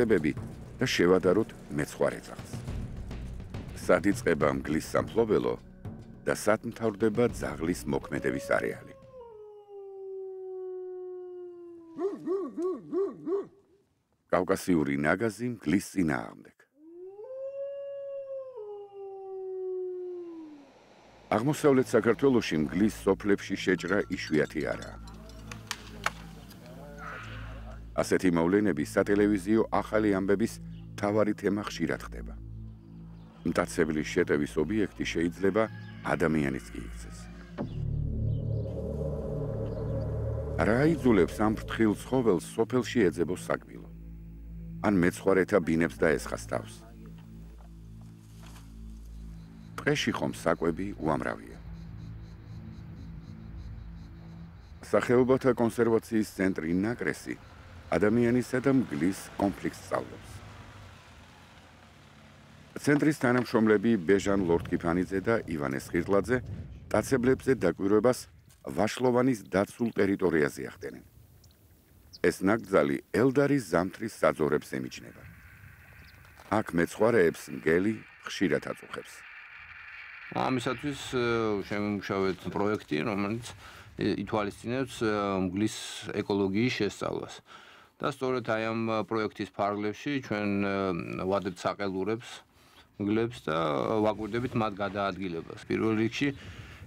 მგლის თვისებები და შევადაროთ მეცხვარე ძაღლს. სად იწყება მგლის სამფლობელო და სად მთავრდება ძაღლის მოქმედების არეალი? კავკასიური ნაგაზი მგლის წინააღმდეგ. აღმოსავლეთ საქართველოში მგლის სოფლებში შეჭრა იშვიათი არაა. ასეთი მოვლენები სატელევიზიო ახალი ამბების თავარი თემა ხშირად ხდება. მტაცებლის შეტევის ობიექტი შეიძლება ადამიანის კი იქცეს. რა იძულებს ამ ფრთხილ ცხოველს სოფელში ეძებოს საგბილო? ან მეცხვარეთა ბინებს დაესხას თავს? ტყეში ხომ საკვები უამრავია. სახეობათა კონსერვაციის ცენტრი ნაკრესი ადამიანისა და მგლის კონფლიქტს სწავლობს. ცენტრის თანამშრომლები ბეჟან ლორდკიფანიძე და ივანე სხირტლაძე დაცებლებზე დაკვირვებას ვაშლოვანის დაცულ ტერიტორიაზე ახდენენ. ეს ნაკრძალი ელდარის ზამთრის საძორებს ემიჯნება. აქ მეცხვარეებს მგელი ხშირად აწუხებს. ამისათვის შემიმუშავეთ პროექტი, რომელიც ითვალისწინებს მგლის ეკოლოგიის შესწავლას. და სწორედ აი ამ პროექტის ფარგლებში ჩვენ ვადებთ საყელურებს მგლებს და ვაგვირდებით მათ გადაადგილებას. პირველ რიგში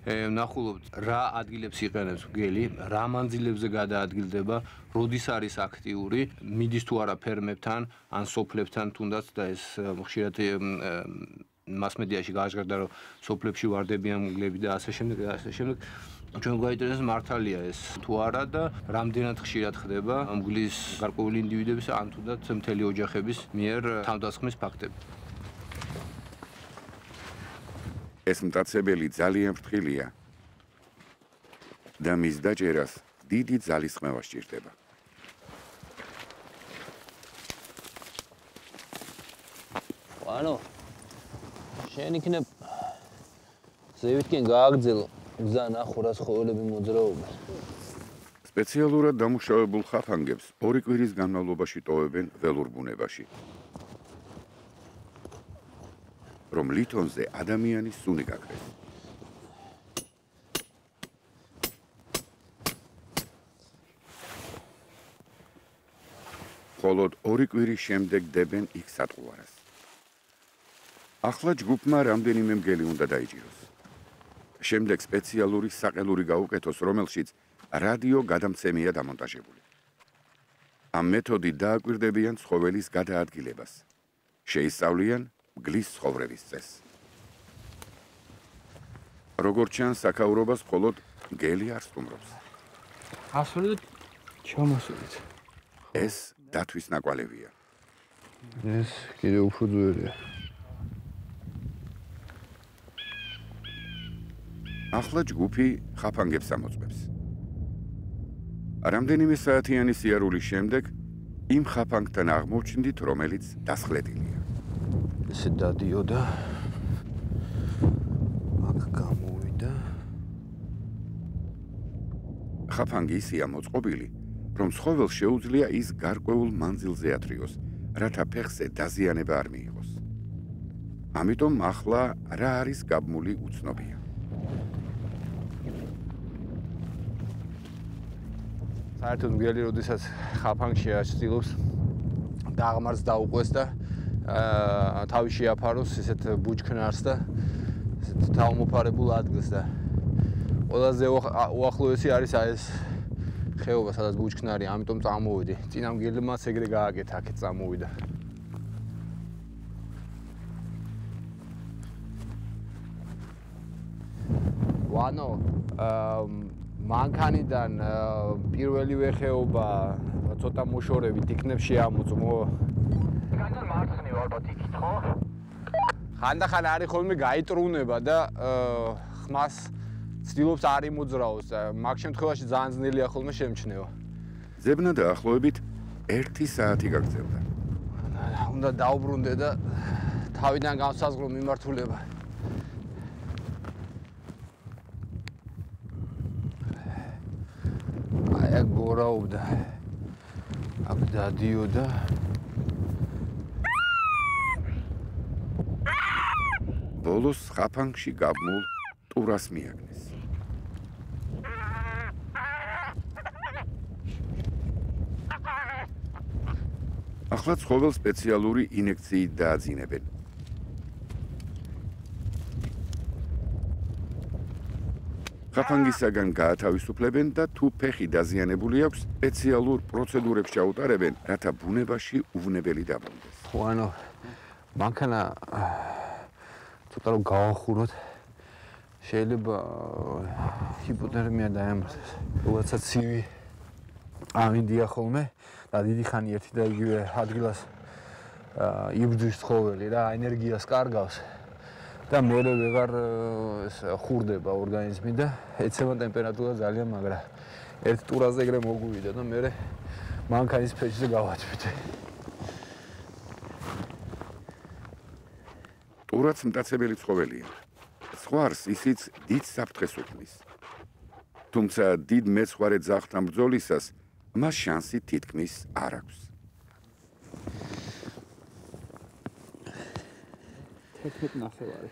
ნახულობთ რა ადგილებს იყენებს მგელი, რა მანძილებზე გადაადგილდება, როდის არის აქტიური, მიდის თუ არა ფერმებთან, ან სოფლებთან თუნდაც და ეს ხშირად მასმედიაში გააჟღერდა რომ სოფლებში ვარდებიან მგლები და ასე შემდეგ და ასე შემდეგ ჩვენ გვაინტერესებს მართალია ეს თუ არა და რამდენად ხშირად ხდება მგლის გარკვეული ინდივიდების ან თუნდაც მთელი ოჯახების მიერ თავდასხმის ფაქტები. ეს მტაცებელი ძალიან ფრთხილია და მის დაჭერას დიდი ძალისხმევა სჭირდება. ანუ შენ იქნებ ზევითკენ გააგზელო გზა ნახურას ხოველები მოძრაობას. სპეციალურად დამუშავებულ ხაფანგებს ორი კვირის განმავლობაში ტოვებენ ველურ ბუნებაში. რომ ლითონზე ადამიანის სუნი გაქრეს. ხოლოდ ორი კვირის შემდეგ დებენ იქ სატყუარას. ახლა ჯგუფმა რამდენიმე მგელი უნდა დაიჭიროს. შემდეგ სპეციალური საყელური გაუკეთოს, რომელშიც რადიო გადამცემია დამონტაჟებული. ამ მეთოდით დააკვირდებიან ცხოველის გადაადგილებას. შეისწავლიან მგლის ცხოვრების წესს. როგორც ჩანს, საკაურობას მხოლოდ მგელი არ სტუმრობს. ასულით ჩამოსულით. ეს დათვის ნაკვალევია. ეს კიდე უფრო ძვირია. ახლა ჯგუფი ხაფანგებს ამოწმებს. რამდენიმე საათიანი სიარულის შემდეგ იმ ხაფანგთან აღმოჩნდით, რომელიც დასხლეტილია. ესე დადიოდა. აქ გამოვიდა. ხაფანგი ისია მოწყობილი, რომ ცხოველ შეუძლია ის გარკვეულ მანძილზე ათრიოს, რათა ფეხზე დაზიანება არ მიიღოს. ამიტომ ახლა რა არის გაბმული უცნობია. საერთოდ მგელი როდესაც ხაფანგში ასწილოს დაღმარს დაუყვეს და აა თავი შეაფაროს ესეთ ბუჩქნარს და ესეთ თავმოფარებულ ადგილს და ყველაზე უახლოესი არის ეს ხეობა სადაც ბუჩქნარი ამიტომ წამოვიდი წინა მგელმაც ეგრე გააკეთა აქეთ წამოვიდა. ვანო აა მანქანიდან პირველი ვეხეობა ცოტა მოშორებით იქნებ შეამოწმო. კანონ მარცხნივ ალბათ იქით ხო? ხანდახან არის ხოლმე გაიტრუნება და ხმას ცდილობს არ იმოძრაოს. მაგ შემთხვევაში ძალიან ძნელია ხოლმე შემჩნევა. ზებნა დაახლოებით 1 საათი გაგრძელდა. უნდა დაუბრუნდე და თავიდან განსაზღვრო მიმართულება. აქ გორაობდა აქ დადიოდა. ბოლოს ხაფანგში გაბმულ ტურას მიაგნეს. ახლა ცხოველ სპეციალური ინექციით დააძინებენ. ხაფანგისაგან გაათავისუფლებენ და თუ ფეხი დაზიანებული აქვს, სპეციალურ პროცედურებს ჩაუტარებენ, რათა ბუნებაში უვნებელი დაბრუნდეს. ხო ანუ მანქანა ცოტა რომ გავახუროთ შეიძლება ჰიპოთერმია დაემართოს. როდესაც ცივი ამინდია ხოლმე და დიდი ხანი ერთი და იგივე ადგილას იბრძვის ცხოველი რა ენერგიას კარგავს და მე ვეღარ ეს ხურდება ორგანიზმი და ეცემა ტემპერატურა ძალიან მაგრა ერთ ტურაზე ეგრე მოგვივიდა და მე მანქანის ფეჩზე გავაჭვით ტურაც მტაცებელი ცხოველია. სხვარს ისიც დიდ საფრთხეს უქმნის. თუმცა დიდ მეცხვარე ძაღლთან ბრძოლისას მას შანსი თითქმის არ აქვს. 11 ნახევარი.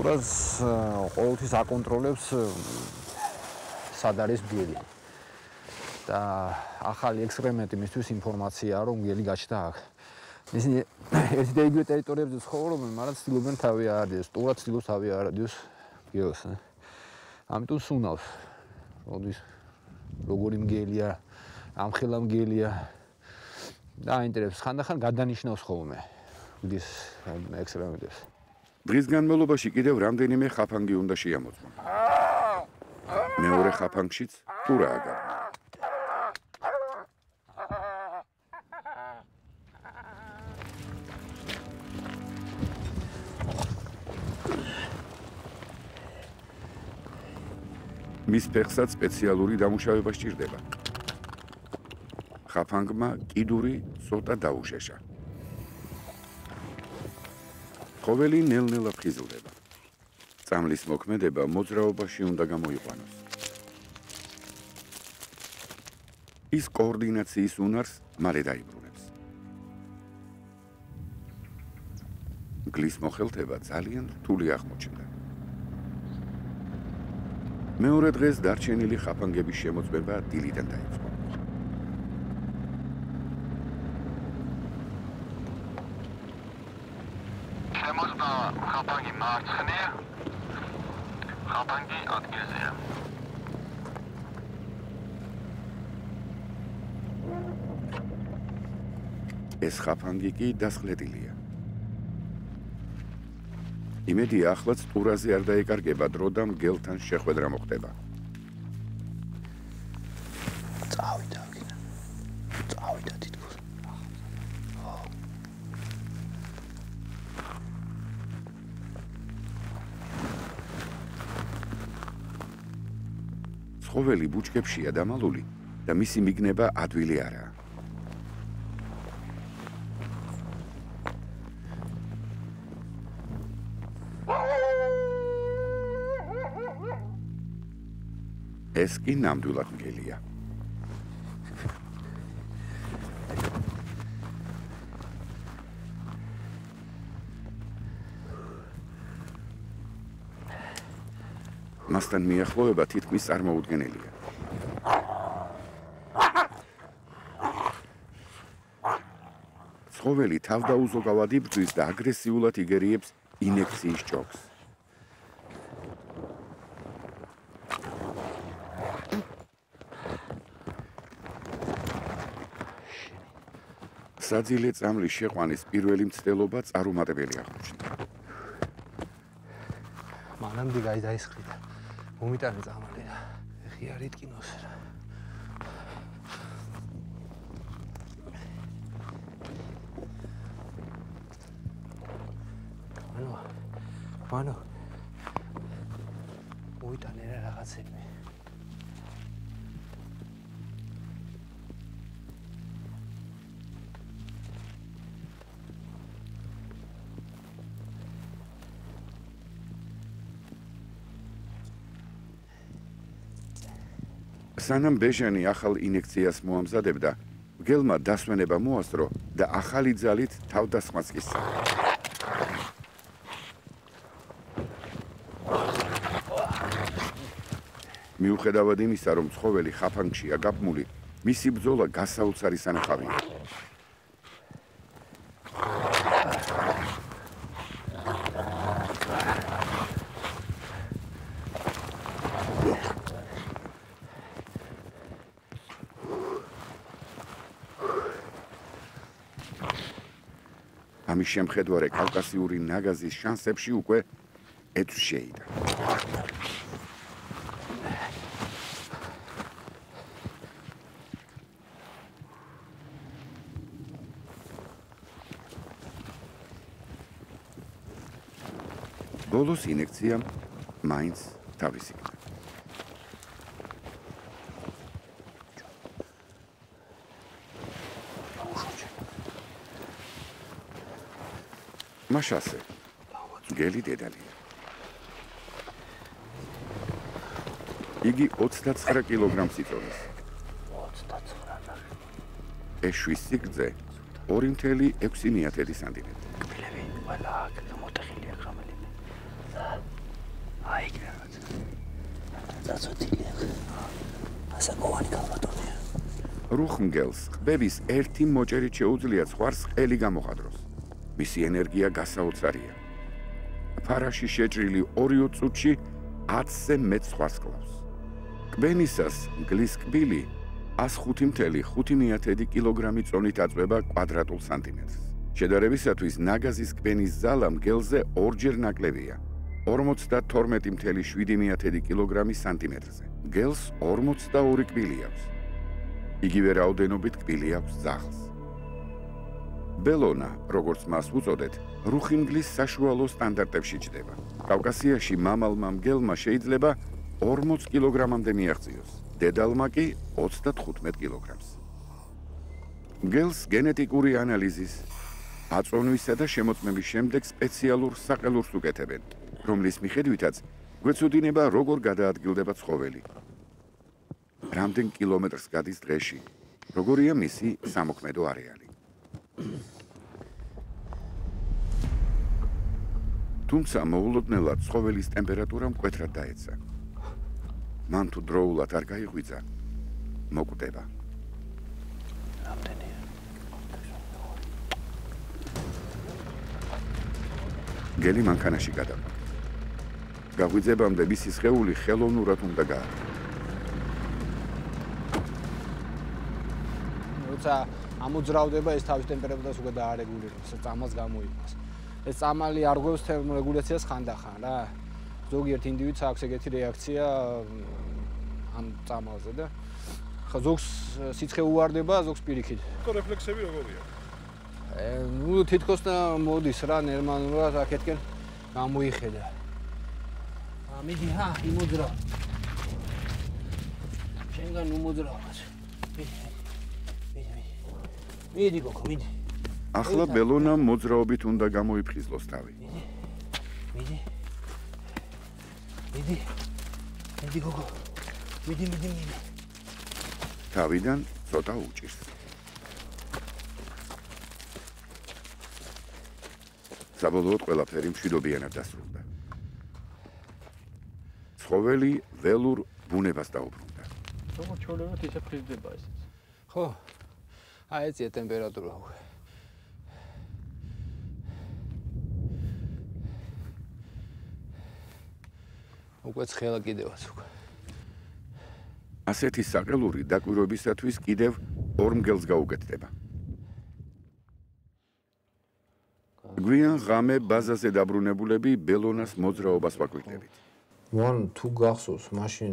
ურას ყოველთვის აკონტროლებს სად არის ბიელი. და ახალი ექსპერიმენტი მისთვის ინფორმაციაა რომ ბიელი გაჩნდა აქ. ისინი ერთი და იგივე ტერიტორიებზე ცხოვრობენ, მაგრამ ცდილობენ თავი აარდიოს, სტურად ცდილობს თავი აარდიოს გიოს. ამიტომ სუნავს. როდის როგორი მგელია, ამხელა მგელია. და ინტერესს ხანდახან გადანიშნავს ხოლმე. ის ექსპერიმენტებს. დღის განმავლობაში კიდევ რამდენიმე ხაფანგი უნდა შეამოწმო. მეორე ხაფანგშიც პურა აგარ. მის ფეხსაც სპეციალური დამუშავება სჭირდება. ხაფანგმა კიდური ცოტა დაუშეშა. ყოველი ნელ-ნელა ფხიზლდება. წამლის მოქმედება მოძრაობაში უნდა გამოიყვანოს. ის კოორდინაციის უნარს მალე დაიბრუნებს. გლის მოხელთება ძალიან რთული აღმოჩნდა. მეორე დღეს დარჩენილი ხაფანგების შემოწმება დილიდან დაიწყო. შემოწმა ხაფანგი მარცხნია. ხაფანგი ადგილზეა. ეს ხაფანგი კი დასხლეტილია. იმედი ახლაც ტურაზე არ დაეკარგება დრო და მგელთან შეხვედრა მოხდება. წავიდა კიდე. წავიდა თითქოს. ცხოველი ბუჩქებშია დამალული და მისი მიგნება ადვილი არაა. ეს კი ნამდვილად მგელია. მასთან მიახლოება თითქმის წარმოუდგენელია. ცხოველი თავდაუზოგავად იბრძვის და აგრესიულად იგერიებს ინექციის ჭოქს. საძილე წამლის შეყვანის პირველი მცდელობა წარუმატებელი აღმოჩნდა. მანამდე გაი დაისხლიდა. მომიტანე წამალი და ეხი არ იტკინოს რა. ანუ ანუ მოიტანე რა რაღაცები. სანამ ბეჟანი ახალ ინექციას მოამზადებდა, მგელმა დასვენება მოასწრო და ახალი ძალით თავდასხმას კისცა. მიუხედავად იმისა, რომ ცხოველი ხაფანგშია გაბმული, მისი ბრძოლა გასაოცარი სანახავია. შემხედვარე კავკასიური ნაგაზის შანსებში უკვე ეც შეიდა. ბოლოს ინექციამ მაინც თავისი გნა. მაშასე. გელი დედალია იგი 29 კილოგრამს იწოდეს 29 ეშვის სიგრძე 2.6 სანტიმეტრი კბილები ყველა აქ მოტეხილი აქ რომელიმე აი გერაც დაწოთილი ასა გოვანი კალბატონია რუხმგელს ყბების ერთი მოჭერით შეუძლია ხვარს ყელი გამოხადროს მისი ენერგია გასაოცარია. ფარაში შეჭრილი 2 წუთში 10-ზე მეტ სხვას კლავს. კბენისას მგლის კბილი 105.5 კილოგრამი წონით აწვება კვადრატულ სანტიმეტრს. შედარებისათვის ნაგაზის კბენის ზალა მგელზე ორჯერ ნაკლებია. 52.7 კილოგრამი სანტიმეტრზე. მგელს 42 კბილი აქვს. იგივე რაოდენობით კბილი აქვს ზაღლს. ბელონა, როგორც მას უწოდეთ, რუხინგლის საშუალო სტანდარტებში ჯდება. კავკასიაში მამალმა მგელმა შეიძლება 40 კილოგრამამდე მიაღწიოს, დედალმა კი 35 კილოგრამს. მგელს გენეტიკური ანალიზის, აწონვისა და შემოწმების შემდეგ სპეციალურ საყელურს უკეთებენ, რომლის მიხედვითაც გვეცოდინება როგორ გადაადგილდება ცხოველი. რამდენ კილომეტრს გადის დღეში? როგორია მისი სამოქმედო არეალი? თუმცა მოულოდნელად ცხოველის ტემპერატურა მკვეთრად დაეცა. მან თუ დროულად არ გაიღვიძა, მოკვდება. გელი მანქანაში გადავა. გაღვიძებამდე მისი სხეული ხელოვნურად უნდა გაარკვიო. როცა ამოძრავდება ეს თავის ტემპერატურას უკვე დაარეგულირებს, წამალს გამოიყენებს. ეს წამალი არ გვევს თერმორეგულაციას ხანდახან რა. ზოგიერთ ინდივიდს აქვს ეგეთი რეაქცია ამ წამალზე და ხა ზოგს სიცხე უვარდება, ზოგს პირიქით. თო რეფლექსები როგორია? ე ნუ თითქოს და მოდის რა ნერმანულად აქეთკენ გამოიხედა. ა მიდი ჰა, იმოძრა. შენგან უმოძრა. მიდი. მიდი გოგო, მიდი. ახლა ბელონა მოძრაობით უნდა გამოიფხიზლოს თავი. მიდი. მიდი. მიდი გოგო. მიდი, მიდი, მიდი. თავიდან ცოტა უჭირს. საბოლოოდ ყველაფერი მშვიდობიანად დასრულდა. ცხოველი ველურ ბუნებას დაუბრუნდა. როგორ ჩოლევთ ისე ფრიზდება ეს? ხო, აი ეცია ტემპერატურა უკვე. უკვე ცხელა კიდევაც უკვე. ასეთი საყელური დაკვირვებისათვის კიდევ ორ მგელს გაუკეთდება. გვიან ღამე ბაზაზე დაბრუნებულები ბელონას მოძრაობას ვაკვირდებით. მან თუ გახსოვს, მაშინ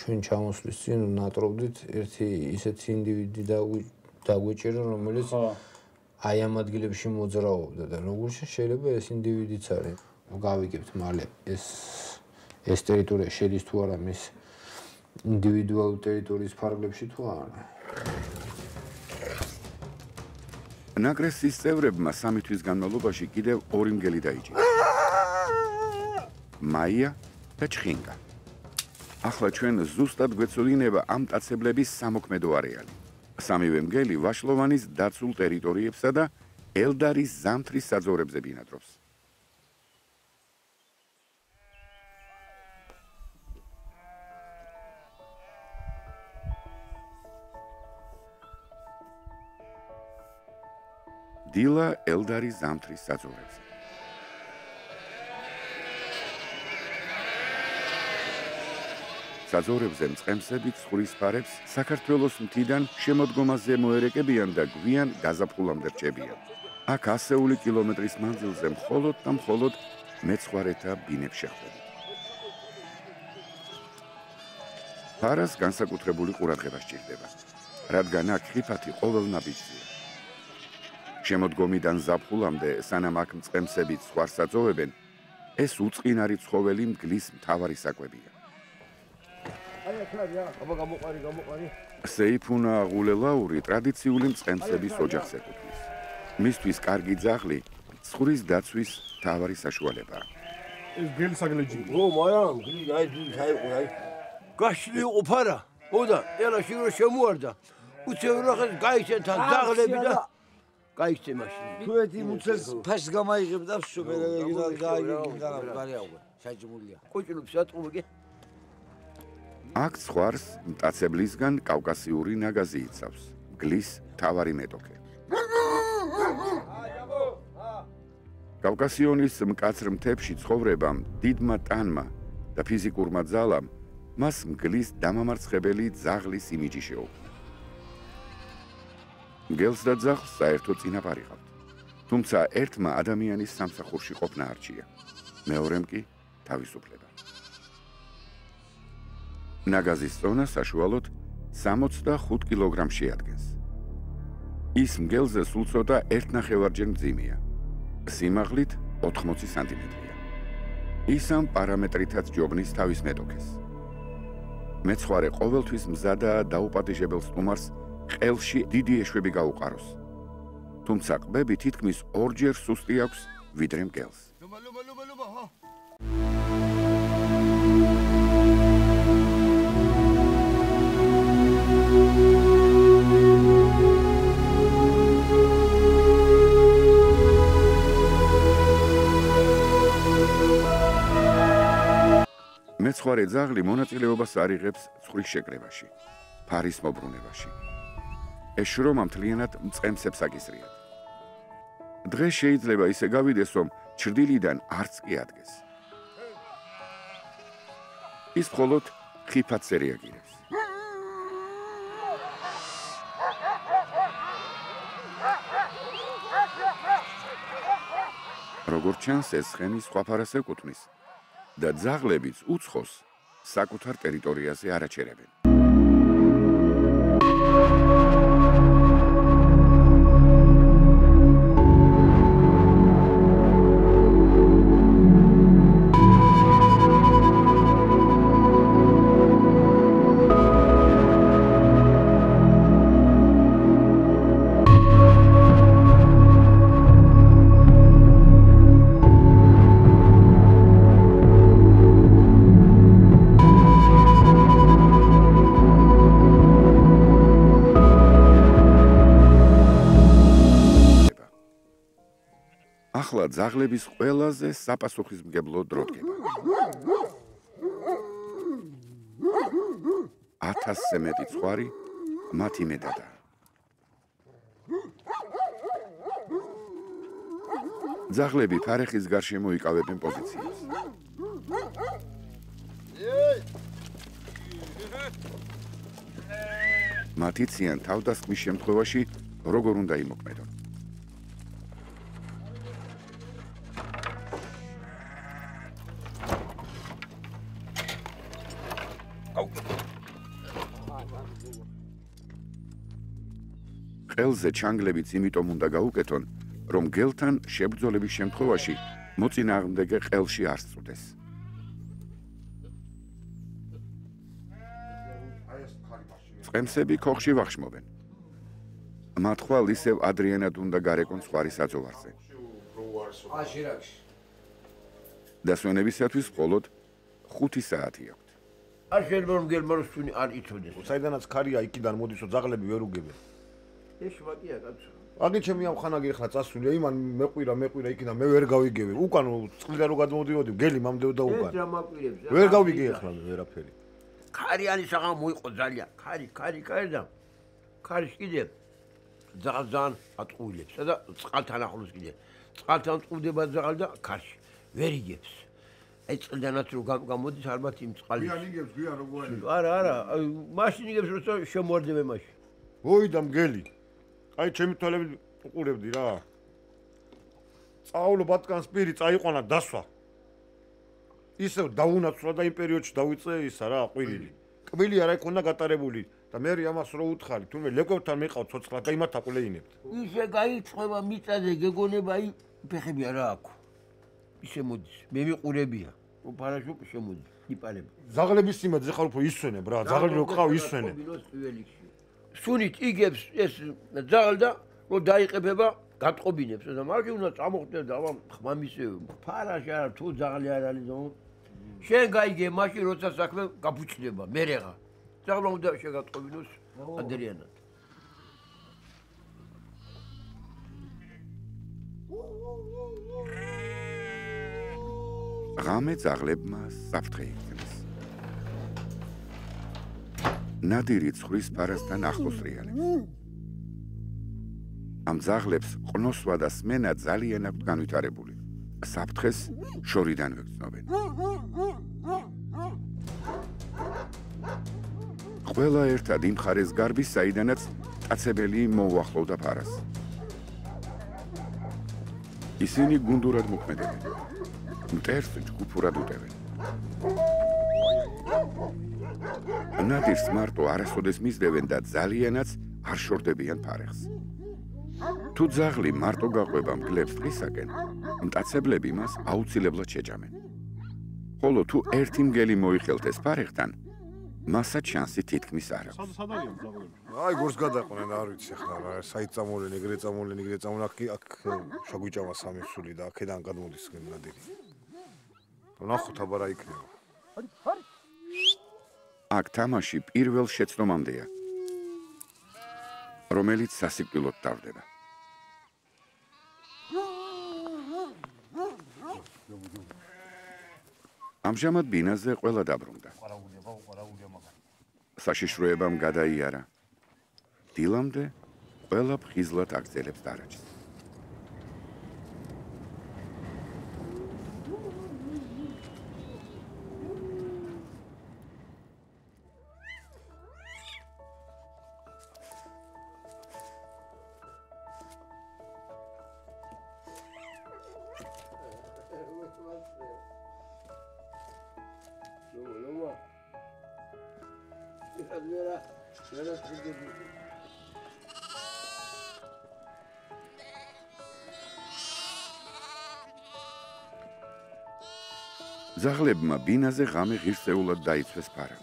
ჩვენ ჩამოსვლის წინ ნატრობდით ერთი ისეთი ინდივიდი დაგვეჭირა, რომელიც აი ამ ადგილებში მოძრაობდა და როგორ შეიძლება ეს ინდივიდიც არის? გავიგებთ მალე ეს ეს ტერიტორია შედის თუ არა მის ინდივიდუალურ ტერიტორიის ფარგლებში თუ არა. ნაგრესის წევრებმა სამი თვის განმავლობაში კიდევ ორი მგელი დაიჭირა. მაია და ჩხინგა. ახლა ჩვენ ზუსტად გვეცოდინება ამ ტაცებლების სამოქმედო არეალი. სამივე მგელი ვაშლოვანის დაცულ ტერიტორიებსა და ელდარის ზამთრის საძოვრებზე ბინადრობს. დილა ელდარის ზამთრის საძოვრებზე. საძოვრებზე მწყემსები ცხრის ფარებს საქართველოს მთიდან შემოდგომაზე მოერეკებიან და გვიან გაზაფხულამდე რჩებიან. აქ ასეული კილომეტრის მანძილზე მხოლოდ და მხოლოდ მეცხვარეთა ბინებს შეხვდებით. ფარას განსაკუთრებული ყურადღება სჭირდება, რადგან აქ ხიფათი ყოველ ნაბიჯზეა. შემოდგომიდან ზაფხულამდე სანამ აქ მწყემსები ცხვარს აწოვებენ, ეს უწყინარი ცხოველი მგლის მთავარი საკვებია. აი აქ არის, აბა გამოყარი, გამოყარი. სეიფუნა აღულელაური ტრადიციული მწყემსების ოჯახს ეკუთვნის. მისთვის კარგი ძაღლი ცხვრის დაცვის მთავარი საშუალებაა. ეს გელი საგლეჯი. ო მაიამ, გლი აი ძი საიყო აი. გაშლი ყოფარა. ოდა, ელა შირო შემოარდა. უცებ რახეს გაიცეთა ძაღლები და გაიცე მაშინ. თუ ერთი მუცელს ფაშს გამაიღებ და შუბერა და გაიგინდა გარიაუგა. საჭმულია. კუჭლებს ატყობე. აქ ცხვარს მტაცებლისგან კავკასიური ნაგაზი იცავს. გლის თავარი მეტოქე. კავკასიონის მკაცრ მთებში ცხოვრებამ დიდმა ტანმა და ფიზიკურმა ძალამ მას მგლის დამამარცხებელი ძაღლის იმიჯი შეუქმნა. მგელს და ძაღლს საერთო წინაპარი ყავთ. თუმცა ერთმა ადამიანის სამსახურში ყოფნა არჩია. მეორემ კი თავისუფლება. ნაგაზის წონა საშუალოდ 65 კილოგრამს შეადგენს. ის მგელზე სულ ცოტა 1.5-ჯერ მძიმეა. სიმაღლით 80 სანტიმეტრია. ის ამ პარამეტრითაც ჯობნის თავის მეტოქეს. მეცხვარე ყოველთვის მზადაა დაუპატიჟებელ სტუმარს ყელში დიდი ეშვები გაუყაროს. თუმცა ყბები თითქმის ორჯერ სუსტი აქვს ვიდრე მგელს. მეცხვარე ძაღლი მონაწილეობას არიღებს ცხვრის შეკრებაში, ფარის მოbrunებაში. ეს შრომა მთლიანად მწყემსებს აკისრიათ. დღეს შეიძლება ისე გავიდეს, რომ ჭრდილიდან არც კი ადგეს. ის მხოლოდ ხიფათს რეაგირებს. როგორც ჩანს, ეს ხენი სხვა ფარას ეკუთვნის და ძაღლებიც უცხოს საკუთარ ტერიტორიაზე არაჩერებენ. ახლა ძაღლების ყველაზე საპასუხისმგებლო დრო დგება. 1000-ზე მეტი ცხვარი მათი მეტადა. ძაღლები ფარეხის გარშემო იკავებენ პოზიციებს. მათი ციან თავდასხმის შემთხვევაში როგორ უნდა იმოქმედონ? ყელზე ჩანგლებიც იმიტომ უნდა გაუკეთონ, რომ გელთან შებრძოლების შემთხვევაში მოწინააღმდეგე ყელში არ სწუდეს. წემსები ქოხში ვახშმობენ. მათ ხვალ ისევ ადრიანად უნდა გარეკონ სხვარი საძოვარზე. აშირაკში. დასვენებისათვის მხოლოდ 5 საათი აქვთ. არ შეიძლება რომ გერმანოსთუნი არ იცოდეს. საიდანაც ქარია იქიდან მოდისო ზაღლები ვერ უგებენ. ეს შმაკია კაცო. აგი ჩემი ამ ხანაგი ხნა წასული იმან მეყვირა მეყვირა იქიდან მე ვერ გავიგები. უკან წყლიდან რო გადმოდიოდი გელი მამდეოდა ეს უკან. ვერ გავიგე ახლა მე ვერაფერი. ქარი არის საღამ მოიყო ძალიან. ქარი, ქარი, ქარი და ქარი კიდე ძალიან ატყუილებს და წყალთან ახლოს კიდე. წყალთან ტყუდება ზაღალ და ქარში ვერ იგებს. აი წყლიდანაც რო გამ- გამოდის ალბათ იმ წყალი. იგებს გვიან როგორი. არა, არა, აი, მაშინ იგებს როცა შემოარდება მაშინ. ვოი და მგელი. აი ჩემი თვალები უყურებდი რა. წაავლო ბატკანს პირი წაიყვანა დასვა. ისევ დაუნაცვლა და იმ პერიოდში დავიწე ისა რა ყვირილი. კბილი არა იქ უნდა გატარებული და მე ამას რო უთხარი თუმე ლეკვებთან მეყავ ცოცხლა და იმათ აყოლეინებთ. ისე გაიწყვება მიწაზე გეგონება აი ფეხები არა აქვს. ისე მოდის. მე მიყურებია. ო პარაშუტი შემოდის. იპალება. ზაღლების სიმაძე ხარ უფრო ისვენებ რა, ზაღლი რო ყავ ისვენებ. სუნით იგებს ეს ზაღალ და რო დაიყებება გატყობინებს. და მაშინ უნდა წამოხდეს და ამ ხმამისე ფარაში არა თუ ზაღალი არ არის ნო შენ გაიგე მაშინ როცა საქმე გაფუჭდება მერეღა ზაღლა უნდა შეგატყობინოს ადრიანად. ღამე ზაღლებმა საფრთხე იქნეს. ნადირი ცხრის პარასთან ახლოს რეალებს. ამ ზაღლებს ყნოსვა და სმენა ძალიან აქვთ განვითარებული. საფრთხეს შორიდან ვეგრძნობენ. ყველა ერთად იმ ხარეს გარბის, საიდანაც კაცებელი მოუახლოვდა ფარას. ისინი გუნდურად მოქმედებენ. მტერს ჯგუფურად უტევენ. ნადირს მარტო არასოდეს მისდევენ და ძალიანაც არ შორდებიან ფარეხს. თუ ძაღლი მარტო გაყვება მგლებს დღისაკენ, მტაცებლები მას აუცილებლად შეჯამენ. ხოლო თუ ერთი მგელი მოიხელთ ეს ფარეხთან, მასაც შანსი თითქმის არ აქვს. აი გორს გადაყვნენ არ ვიცი ახლა რა საით წამოლენ ეგრე წამოლენ ეგრე წამოლენ აქ აქ შეგვიჭამა სამი სული და აქედან გადმოდის ნადირი. ნახოთ აბარა იქნება. აქ თამაში პირველ შეცდომამდეა. რომელიც სასიკვდილოდ ტარდება. ამჟამად ბინაზე ყველა დაბრუნდა. საშიშროებამ გადაიარა. დილამდე ყველა ფხიზლად აგზელებს დარაჯს. ზაღლებმა ბინაზე ღამე ღირსეულად დაიცვეს ფარა.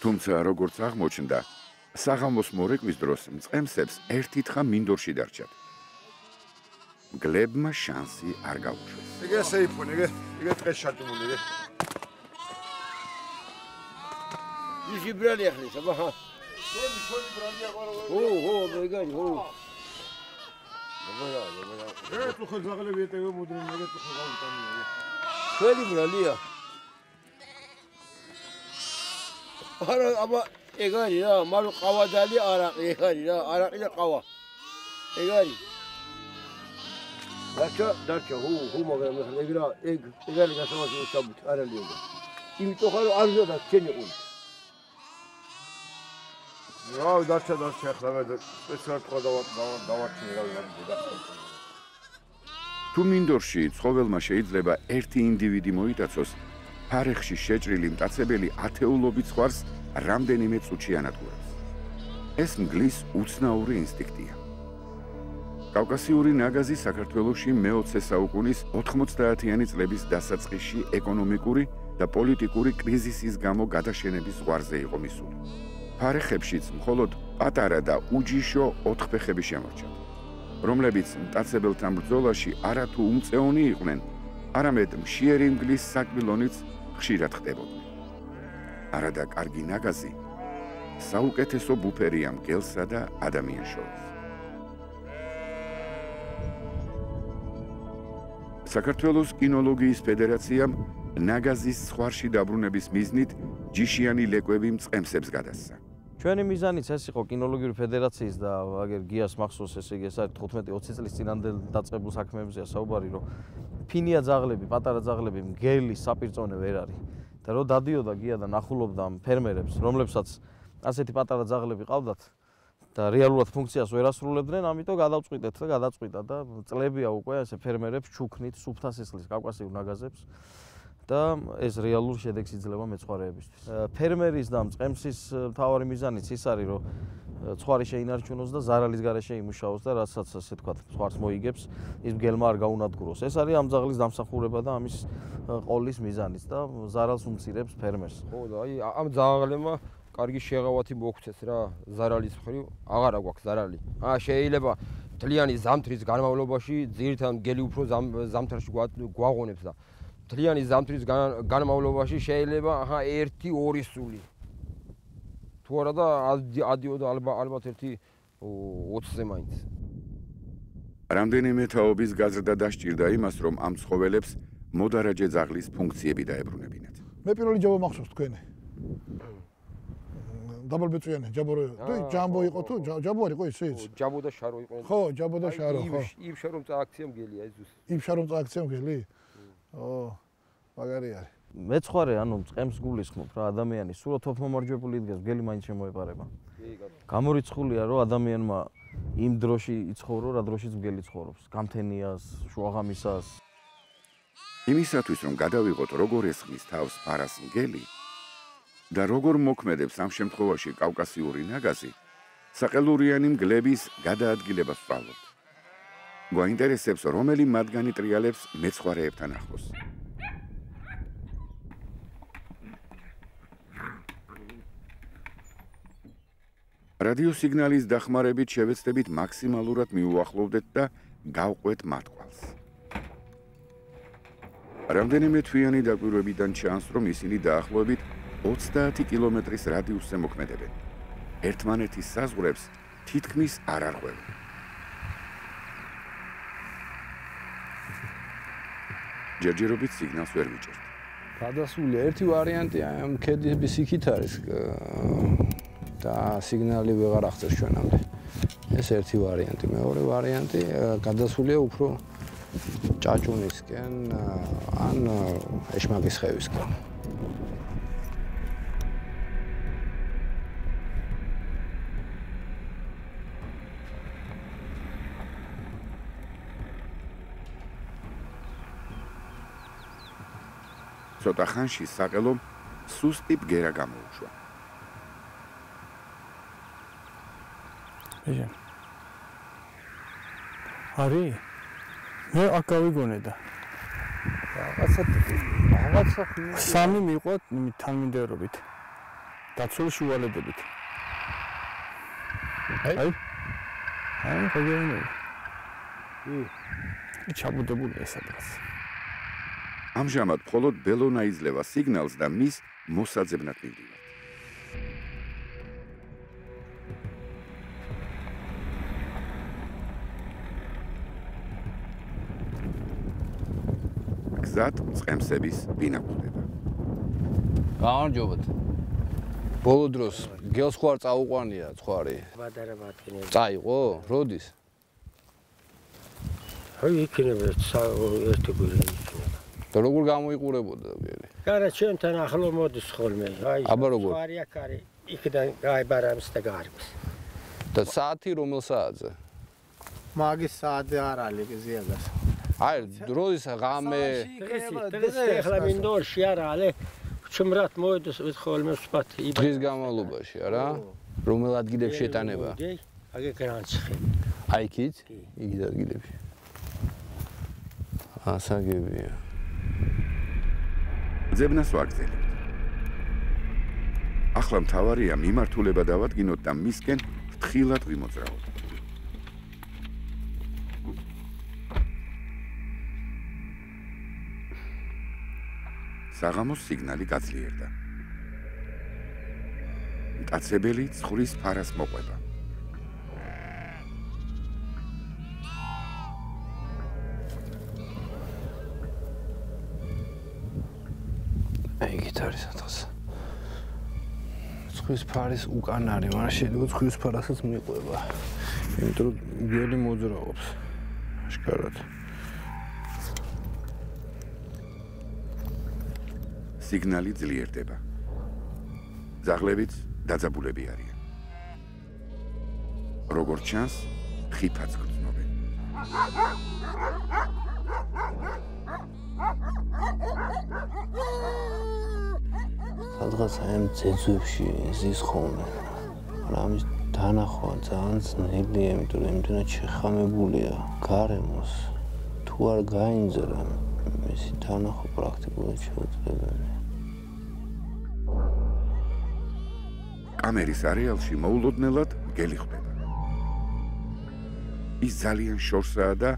თუმცა როგორც აღმოჩნდა, საღამოს მორეკვის დროს მწყემსებს ერთი თხა მინდორში დარჩათ. გლებმა შანსი არ გაუშვეს. ეგ ესე იფონ ეგ ეგ დღეს შარჭმული ეგ ისი ბრალი ახლის აბა ხა შენი შენი ბრალია ყარა ო ო მეგანი ო ეგ თუ ხო ზაღლები ეტევე მოდრენ ეგ თუ ხო გავიტანია შენი ბრალია არა აბა ეგ არის რა მარო ყავადალი არაყი ეგ არის რა არაყი და ყავა ეგ არის დარჩა დარჩა ჰუ ჰუ მაგრამ ახლა ეგ რა ეგ ეგ არის გასავალი უსაბუთი არ არის ეგ იმიტომ ხარო არ ზოდა ჩენი ყული რა დარჩა დარჩა ახლა მე სპეციალ თქვა დავაჩინე რა ვიცი თუ მინდორში ცხოველმა შეიძლება ერთი ინდივიდი მოიტაცოს, ფარეხში შეჭრილი მტაცებელი ათეულობით სხვას რამდენიმე წუთში ანადგურებს. ეს მგლის უცნაური ინსტინქტია. კავკასიური ნაგაზი საქართველოში მე-20 საუკუნის 90-იანი წლების დასაწყისში ეკონომიკური და პოლიტიკური კრიზისის გამო გადაშენების ზღვარზე იყო მისული. ფარეხებშიც მხოლოდ პატარა და უჯიშო ოთხფეხები შემორჩა. რომლებიც მტაცებელთან ბრძოლაში არათუ უმწეონი იყვნენ, არამედ მშიერი ინგლის საკბილონიც ხშირად ხდებოდა. არადა კარგი ნაგაზი საუკეთესო ბუფერია მგელსა და ადამიანს შორის. საქართველოს კინოლოგიის ფედერაციამ ნაგაზის სხვარში დაბრუნების მიზნით ჯიშიანი ლეკვები მწყემსებს გადასცა. ჩვენი მიზანიც ეს იყო კინოლოგიური ფედერაციის და აგერ გიას მახსოვს ესე იგი ეს არის 15-20 წლის წინანდელ დაწყებულ საქმეებზეა საუბარი რომ ფინია ძაღლები, პატარა ძაღლები მგელი საპირწონე ვერ არის. და რომ დადიოდა გია და ნახულობდა ფერმერებს, რომლებსაც ასეთი პატარა ძაღლები ყავდათ და რეალურად ფუნქციას ვერ ასრულებდნენ, ამიტომ გადავწყვიტეთ და გადაწყვიტა და წლებია უკვე ესე ფერმერებს ჩუქნით სუფთა სისხლის კავკასიურ ნაგაზებს. და ეს რეალურ შედეგს იძლევა მეცხვარეებისთვის. ფერმერის და მწყემსის მთავარი მიზანიც ის არის, რომ ცხვარი შეინარჩუნოს და ზარალის გარეშე იმუშაოს და რასაც ასე თქვა, ცხვარს მოიგებს, ის მგელმა არ გაუნადგუროს. ეს არის ამ ზაღლის დამსახურება და ამის ყოლის მიზანიც და ზარალს უმცირებს ფერმერს. ხო და აი ამ ზაღლემა კარგი შეღავათი მოგვცეს რა ზარალის მხრივ აღარ აქვს ზარალი. აა შეიძლება თლიანი ზამთრის განმავლობაში ძირთან გელი უფრო ზამთარში გვაღონებს და თლიანი ზამთრის განმავლობაში შეიძლება აჰა 1-2 სული. თუ არა და ადიოდა ალბათ ალბათ 1-20-ზე მაინც. რამდენიმე თაობის გაზრდა დასჭირდა იმას, რომ ამ ცხოველებს მოდარაჯე ზაღლის ფუნქციები დაებრუნებინათ. მე პირველი ჯაბო მახსოვს თქვენი. დაბალბეწვიანი ჯაბო თუ ჯამბო იყო თუ ჯაბო არ იყო ისეც? ჯაბო და შარო იყო. ხო, ჯაბო და შარო, ხო. იმ შარო მწა აქცია მგელია ეს ზუს. იმ შარო მწა აქცია მგელი? ო მაგარი არის. მეცხვარე ანუ წემს გულისხმობ რა ადამიანი სულ თოფმომარჯვებული იდგეს გელი მაინც შემოეპარება. გამორიცხულია რომ ადამიანმა იმ დროში იცხოვრო რა დროშიც მგელი ცხოვრობს. გამთენიას შუაღამისას. იმისათვის რომ გადავიღოთ როგორ ესხმის თავს ფარას მგელი და როგორ მოქმედებს ამ შემთხვევაში კავკასიური ნაგაზი საყელურიანი მგლების გადაადგილებას ვსწავლობთ გვაინტერესებს რომელი მათგანი ტრიალებს მეცხვარეებთან ახლოს. რადიო სიგნალის დახმარებით შევეცდებით მაქსიმალურად მიუახლოვდეთ და გავყვეთ მათყვალს. რამდენიმე თვიანი დაკვირვებიდან ჩანს, რომ ისინი დაახლოებით 30 კილომეტრის რადიუსზე მოქმედებენ. ერთმანეთის საზღვრებს თითქმის არ არღვევენ. ჯერჯერობით სიგნალს ვერ ვიჭერთ. გადასული ერთი ვარიანტია ამ ქედების იქით არის და სიგნალი ვეღარ აღწევს ჩვენამდე. ეს ერთი ვარიანტი, მეორე ვარიანტი გადასულია უფრო ჭაჭუნისკენ ან ეშმაკის ხევისკენ. ცოტა ხანში საყელო სუსტი ბგერა გამოუშვა. ეჟა. არი? მე აქ გავიგონე და რაღაცა რაღაცა სამი მიყვა თანმიმდევრობით. დაცული შუალედებით. აი. აი, ხოგენე. ი ჩაბუდებული ესადღაც. ამჟამად მხოლოდ ბელონა იძლევა სიგნალს და მის მოსაძებნად მივდივართ. გზად წყემსების ბინაკუდება. გამარჯობათ. ბოლო დროს გელს ხوار წაუყვანია ცხვარი. ბადარება ადგინები. წაიღო? როდის? აი იქნება ერთი კვირა. და როგორ გამოიყურებოდა ვიერი? კარა ჩვენთან ახლო მოდის ხოლმე. აი აბა როგორ? ხარი აქ არის. იქიდან გაიბარებს და გაარგოს. და საათი რომელ საათზე? მაგის საათი არ არის ზიადას. აი დროის ღამე დღეს ახლა მინდორში არ არის. ჩუმრათ მოედეს ხოლმე სპათ. დღის განმავლობაში არა? რომელ ადგილებში შეტანება? აგი გრანცხი. აი იქით? იგი ადგილებში. ასაგებია. ძებნას ვაგზელებთ. ახლა მთავარია მიმართულება დავადგინოთ და მისკენ ფრთხილად ვიმოძრაოთ. საღამოს სიგნალი გაძლიერდა. მტაცებელი ცხრის ფარას მოყვება. იქით არის ათას. ცხრის ფარის უკან არის, მაგრამ შეიძლება ცხრის ფარასაც მიყვება. იმიტომ რომ გელი მოძრაობს. აშკარად. სიგნალი ძლიერდება. ზაღლებიც დაძაბულები არიან. როგორც ჩანს, ხიფაც გრძნობენ. სადღაც აი ამ ძეძვებში ზის ხოლმე. მაგრამ ამის დანახვა ძალიან ძნელია, იმიტომ რომ იმდენად შეხამებულია გარემოს. თუ არ გაინძრა, მისი დანახვა პრაქტიკულად შეუძლებელია. კამერის არეალში მოულოდნელად გელი ხდება. ის ძალიან შორსაა და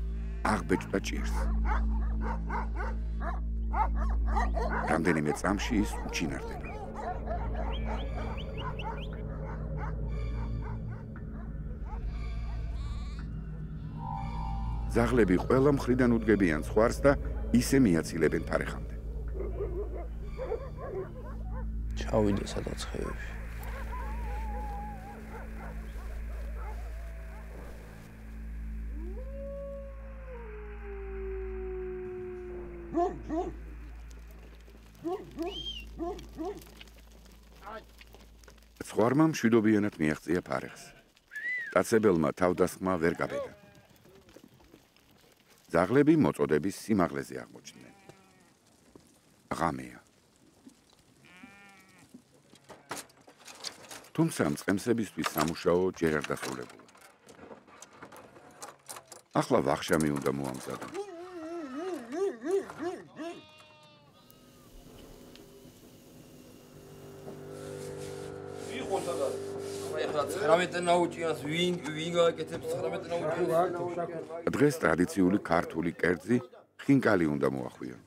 აღბეჭდა ჭირს. რამდენიმე წამში ის უჩინარდება. ზაღლები ყველა მხრიდან უდგებიან ხვარს და ისე მიაცილებენ ფარეხამდე. ჩავიდე სადაც ხეებში. ცხვარმა მშვიდობიანად მიაღწია ფარეხს. კაცებელმა თავდასხმა ვერ გაბედა. ზაღლები მოწოდების სიმაღლეზე აღმოჩნდნენ. ღამეა. თუმცა მწყემსებისთვის სამუშაო ჯერ არ დასრულებულა. ახლა ვახშამი უნდა მოამზადო. ნაუჭიანს ვინ ვინ გააკეთებს 19 ნაუჭიანს დღეს ტრადიციული ქართული კერძი ხინკალი უნდა მოახვიო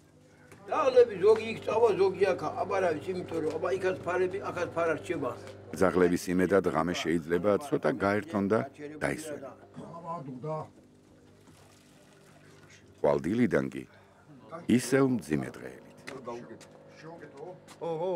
დაღლები ზოგი იქ წავა ზოგი აქ აბარავის იმიტომ რომ აბა იქაც ფარები აქაც ფარა რჩება. ზაღლების იმედად ღამე შეიძლება ცოტა გაერთონ და დაისვენ. ყვალდილიდან კი ისევ მძიმე დღეებით. ო ო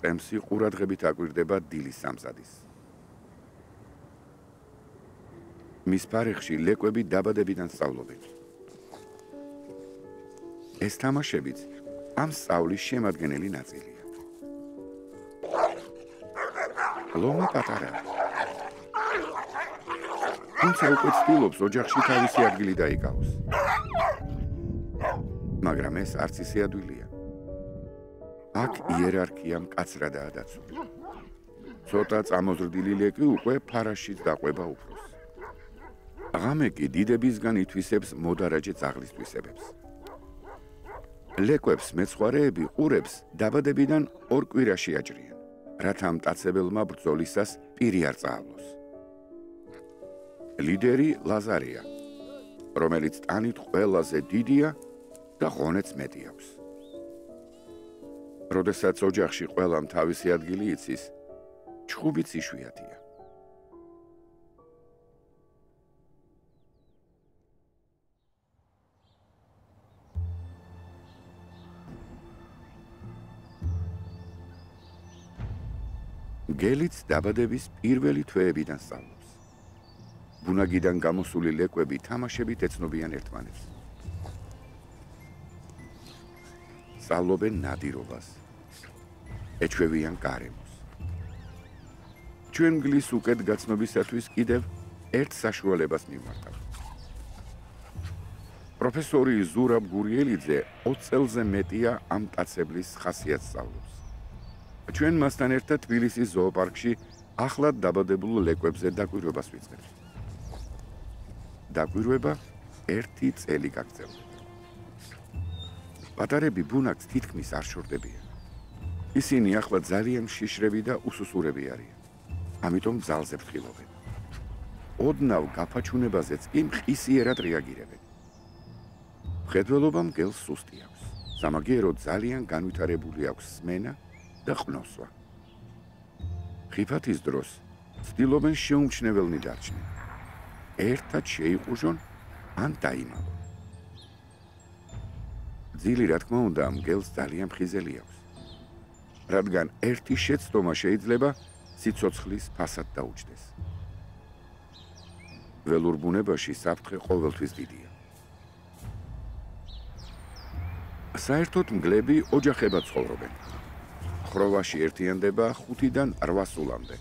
წემსი ყურადღებით აკვირდება დილის სამზადის. მის ფარეხში ლეკვები დაბადებიდან სწავლობენ. ეს თამაშებიც ამ სწავლის შემადგენელი ნაწილია. ლომა პატარა. თუმცა უკვე ცდილობს ოჯახში თავისი ადგილი დაიკავოს. მაგრამ ეს არც ისე ადვილია. აქ იერარქია მკაცრადაა დაცული. ცოტა წამოზრდილი ლეკი უკვე ფარაშიც დაყვება უფროს. ღამე კი დიდებისგან ითვისებს მოდარაჯე ძაღლის თვისებებს. ლეკვებს მეცხვარეები ყურებს დაბადებიდან ორ კვირაში აჭრიან, რათა მტაცებელმა ბრძოლისას პირი არ წაავლოს. ლიდერი ლაზარია, რომელიც ტანით ყველაზე დიდია და ღონეც მეტი აქვს. როდესაც ოჯახში ყველამ თავისი ადგილი იცის, ჩხუბიც იშვიათია. გელიც დაბადების პირველი თვეებიდან სწავლობს. ბუნაგიდან გამოსული ლეკვები თამაშებით ეცნობიან ერთმანეთს. სწავლობენ ნადირობას. ეჩვევიან გარემოს. ჩვენ გლის უკეთ გაცნობისათვის კიდევ ერთ საშუალებას მივმართავ. პროფესორი ზურაბ გურიელიძე 20 წელზე მეტია ამ კაცებლის ხასიათს სწავლობს. ჩვენ მასთან ერთად თბილისის ზოოპარკში ახლად დაბადებულ ლეკვებზე დაკვირვებას ვიწყებთ. დაკვირვება 1 წელი გაგრძელდება. პატარები ბუნაკს თითქმის არ შორდებიან. ისინი ახლა ძალიან შიშრები და უსუსურები არიან. ამიტომ ძალზე ფრთხილობენ. ოდნავ გაფაჩუნებაზეც კი მხისიერად რეაგირებენ. ხედველობა მგელს სუსტი აქვს. სამაგიერო ძალიან განვითარებული აქვს სმენა და ყნოსვა. ხიფათის დროს ცდილობენ შეუმჩნეველნი დარჩნენ. ერთად შეიყუჟონ ან დაიმალონ. ძილი რა თქმა უნდა მგელს ძალიან ფხიზელი აქვს. რადგან ერთი შეცდომა შეიძლება სიცოცხლის ფასად დაუჭდეს. ველურ ბუნებაში საფრთხე ყოველთვის დიდია. საერთოდ მგლები ოჯახებად ცხოვრობენ. ხროვაში ერთიანდება 5-დან 8 სულამდე.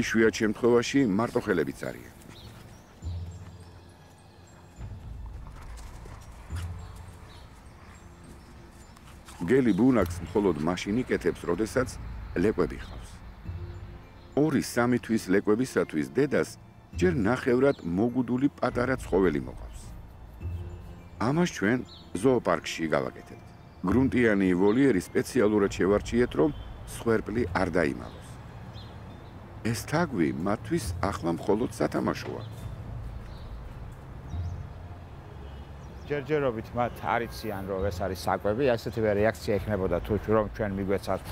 იშვიათ შემთხვევაში მარტოხელებიც არიან. გელი ბუნაკს მხოლოდ მაშინ იკეთებს, როდესაც ლეკვები ხავს. 2-3 თვის ლეკვებისათვის დედას ჯერ ნახევრად მოგუდული პატარა ცხოველი მოყავს. ამას ჩვენ ზოოპარკში გავაკეთებთ. გრუნტიანი ვოლიერი სპეციალურად შევარჩიეთ, რომ სხერპლი არ დაიმალოს. ეს თაგვი მათთვის ახლა მხოლოდ სათამაშოა. ჯერჯერობით მათ არიციან რომ ეს არის საკვები, ასეთივე რეაქცია ექნებოდა თუ რომ ჩვენ მიგვეცათ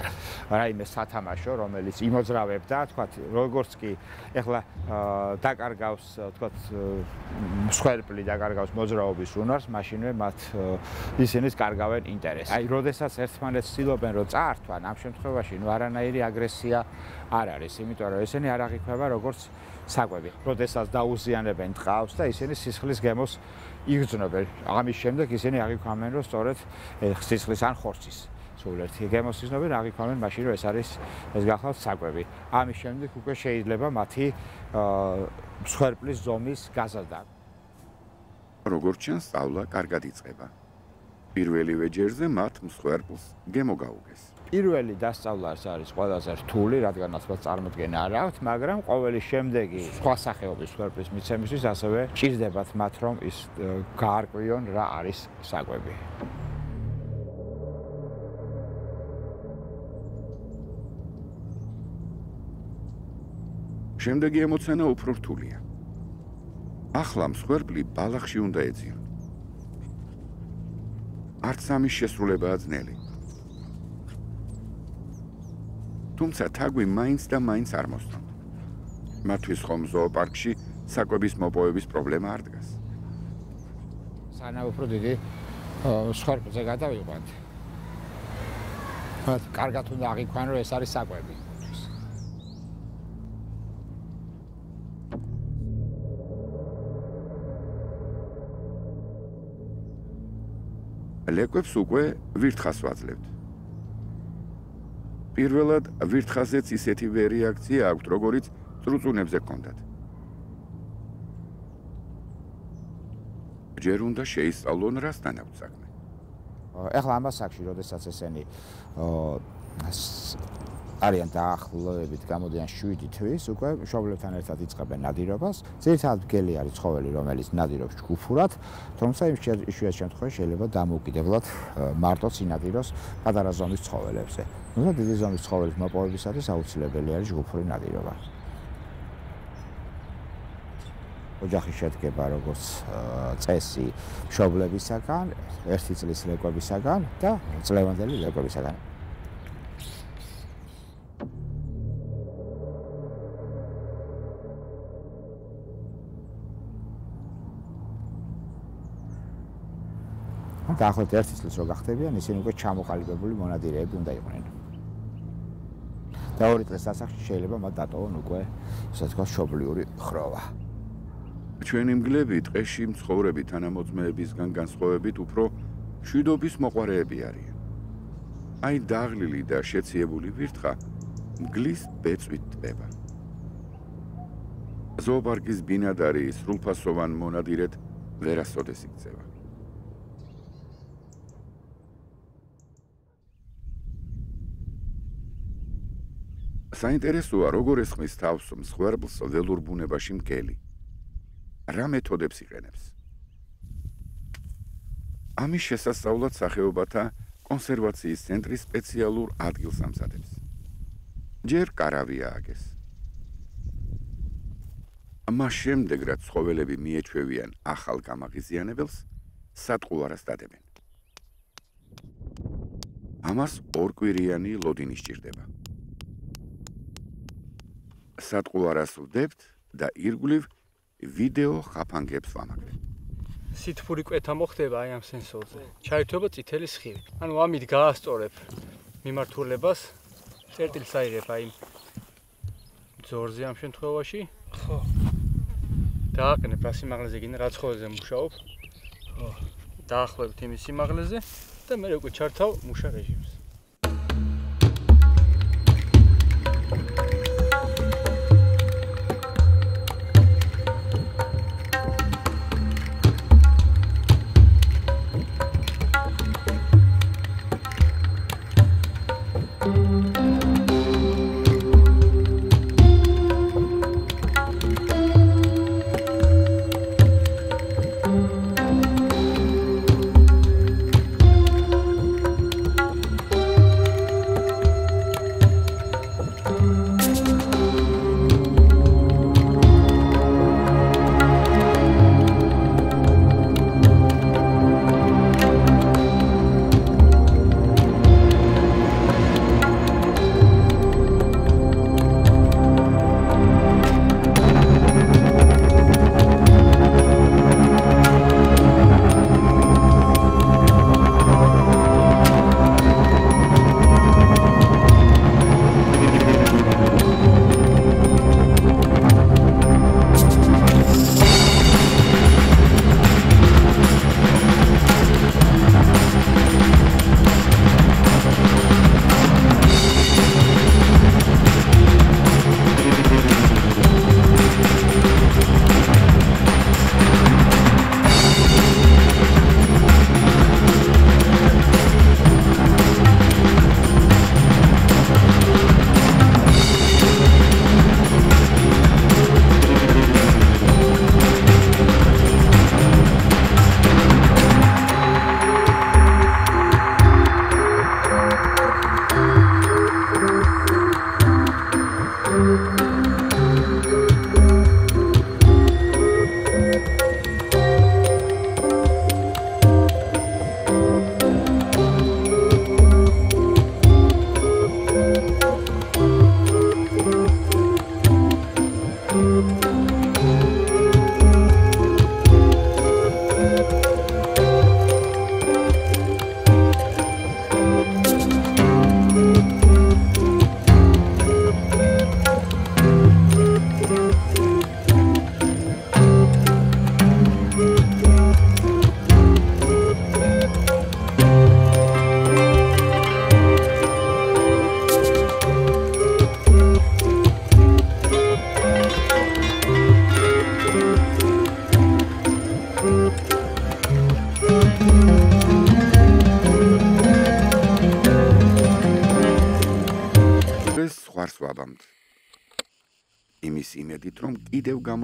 რაიმე სათამაშო, რომელიც იმოძრავებდა, თქვა როგორც კი ეხლა დაკარგავს, თქვა მსხვერპლი დაკარგავს მოძრაობის უნარს, მაშინვე მათ ისინიც კარგავენ ინტერესს. აი, როდესაც ერთმანეთს ცდილობენ რომ წაართვან, ამ შემთხვევაში ნუ არანაირი აგრესია არ არის, იმიტომ რომ ესენი არ აღიქვება როგორც საკვები. როდესაც დაუზიანებენ ტყავს და ისინი სისხლის გემოს იგრძნობენ. ამის შემდეგ ისინი აღიქვამენ, რომ სწორედ სისხლის ან ხორცის სულ ერთი გემოს იგრძნობენ, აღიქვამენ მაშინ, რომ ეს არის ეს გახლავთ საკვები. ამის შემდეგ უკვე შეიძლება მათი მსხვერპლის ზომის გაზრდა. როგორც ჩანს, სწავლა კარგად იწყება. პირველივე ჯერზე მათ მსხვერპლს გემო გაუგეს. პირველი დასწავლას არის ყველაზე რთული, რადგანაც მას წარმოქმნა არ აქვს, მაგრამ ყოველი შემდეგი სხვა სახეობის სვერპის მიცემისთვის ასევე ჭირდებათ მათ რომ ის გაარკვიონ რა არის საკვები. შემდეგი ემოცენა უფრო რთულია. ახლა მსხვერპლი ბალახში უნდა ეძიონ. არც ამის შესრულებაა ძნელი. თუმცა თაგვი მაინც და მაინც არ მოსწონთ. მათთვის ხომ ზოოპარკში საკვების მოპოვების პრობლემა არ დგას. სანამ უფრო დიდი სხვარკზე გადავიყვანთ. მათ კარგად უნდა აღიქვან რომ ეს არის საკვები. ლეკვებს უკვე ვირთხას ვაძლევთ. პირველად ვირთხაზეც ისეთივე რეაქცია აქვს, როგორიც წრუწუნებზე ჰქონდათ. ჯერ უნდა შეისწავლონ რასთან აქვს საქმე. ეხლა ამას აქში, როდესაც ესენი არიან დაახლოებით გამოდიან 7 თვის, უკვე მშობლებთან ერთად იწყებენ ნადირობას. ძირითადად გელი არის ცხოველი, რომელიც ნადირობს ჯგუფურად, თუმცა იმ შეშუათ შემთხვევაში შეიძლება დამოუკიდებლად მარტო წინადიროს პატარა ზომის ცხოველებზე. ნუ დიდი ზომის ცხოველის მოპოვებისათვის აუცილებელი არის ჯგუფური ნადირობა. ოჯახი შედგება როგორც წესი მშობლებისაგან, ერთი წლის ლეკვებისაგან და წლევანდელი ლეკვებისაგან. დაახლოებით ერთი წლის რო გახდებიან, ისინი უკვე ჩამოყალიბებული მონადირეები უნდა იყვნენ. და ორი წლის ასახში შეიძლება მათ დატოვონ უკვე ასე თქვა შობლიური ხროვა. ჩვენი მგლები ტყეში მცხოვრები თანამოძმეებისგან განსხვავებით უფრო შვიდობის მოყარეები არიან. აი დაღლილი და შეციებული ვირთხა მგლის ბეწვით ტბება. ზოოპარკის ბინადარი სრულფასოვან მონადირედ ვერასოდეს იქცევა. საინტერესოა როგორ ესხმის თავს მსხვერპლს ველურ ბუნებაში მკელი. რა მეთოდებს იყენებს? ამის შესასწავლად სახეობათა კონსერვაციის ცენტრის სპეციალურ ადგილს ამზადებს. ჯერ კარავია აგეს. ამას შემდეგ რაც ცხოველები მიეჩვევიან ახალ გამაღიზიანებელს, სატყუარას დადებენ. ამას ორკვირიანი ლოდინი სჭირდება. სატყუარას ვდებთ და ირგვლივ ვიდეო ხაფანგებს ვამაგრებ. სითფური კვეთა მოხდება აი ამ სენსორზე. ჩაერთვება წითელი სხივი. ანუ ამით გაასწორებ მიმართულებას. წერტილს აიღებ აი ძორზე ამ შემთხვევაში. ხო. დააყენებ რა სიმაღლეზე გინდა რა ცხოველზე მუშაობ. ხო. დაახლოებით იმის სიმაღლეზე და მე უკვე ჩართავ მუშა რეჟიმს.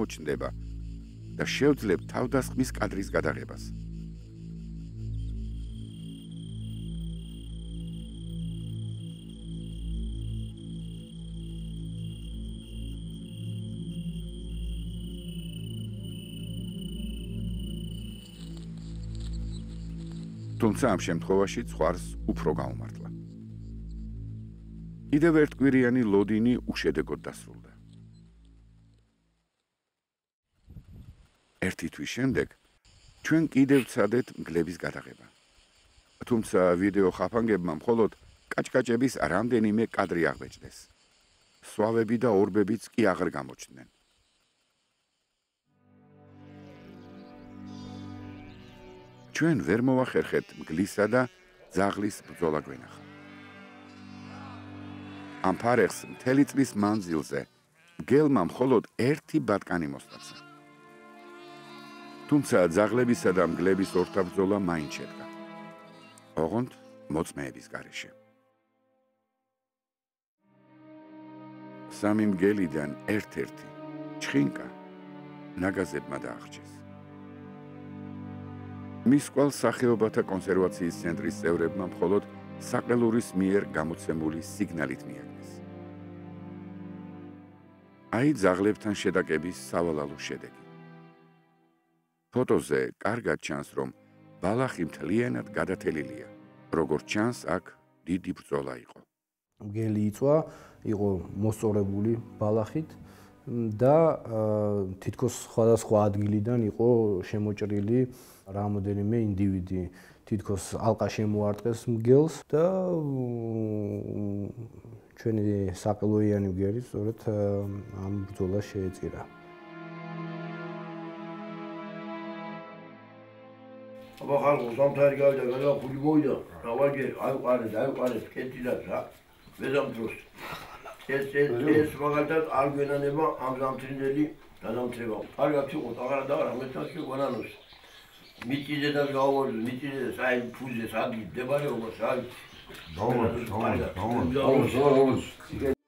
გამოჩნდება და შევძლებ თავდასხმის კადრის გადაღებას. თუმცა ამ შემთხვევაში ცხვარს უფრო გაუმართლა. კიდევ ერთ კვირიანი ლოდინი უშედეგოდ დასრულდა. ერთი თვის შემდეგ ჩვენ კიდევ წადეთ მგლების გადაღება. თუმცა ვიდეო ხაფანგებმა მხოლოდ კაჭკაჭების რამდენიმე კადრი აღბეჭდეს. სვავები და ორბებიც კი აღარ გამოჩნდნენ. ჩვენ ვერ მოვახერხეთ მგლისა და ძაღლის ბრძოლა გვენახა. ამ ფარეხს მთელი წლის მანძილზე გელმა მხოლოდ ერთი ბატკანი მოსტაცა. თუმცა ძაღლებისა და მგლების ორთაბრძოლა მაინც შედგა. ოღონდ მოწმეების გარეშე. სამი მგელიდან ერთ-ერთი ჩხინკა ნაგაზებმა დაახჭეს. მის კვალ სახეობათა კონსერვაციის ცენტრის წევრებმა მხოლოდ საყელურის მიერ გამოცემული სიგნალით მიაგნეს. აი ძაღლებთან შედაკების სავალალო შედეგი. ფოტოზე კარგად ჩანს, რომ ბალახი მთლიანად გადათელილია. როგორც ჩანს, აქ დიდი ბრძოლა იყო. მგელი იწვა, იყო მოსწორებული ბალახით და თითქოს სხვადასხვა ადგილიდან იყო შემოჭრილი რამოდენიმე ინდივიდი. თითქოს ალყა შემოარტყეს მგელს და ჩვენი საყელოიანი მგელი სწორედ ამ ბრძოლას შეეწირა. აბა ხალხო სამთარი გავიდა გადა ხული მოვიდა. რავაჯე აი ყარე აი ყარე კეთილა რა მეზამთროს ეს ეს ეს მაგალითად არ გვენანება ამ ზამთრინელი დანამტრება კარგად იყო აღარა და რა მეტად კი გონანოს მიჭიდე და გავორდი მიჭიდე საი ფუძე სადი მდებარეობა საი დავორდი დავორდი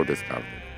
protestavam.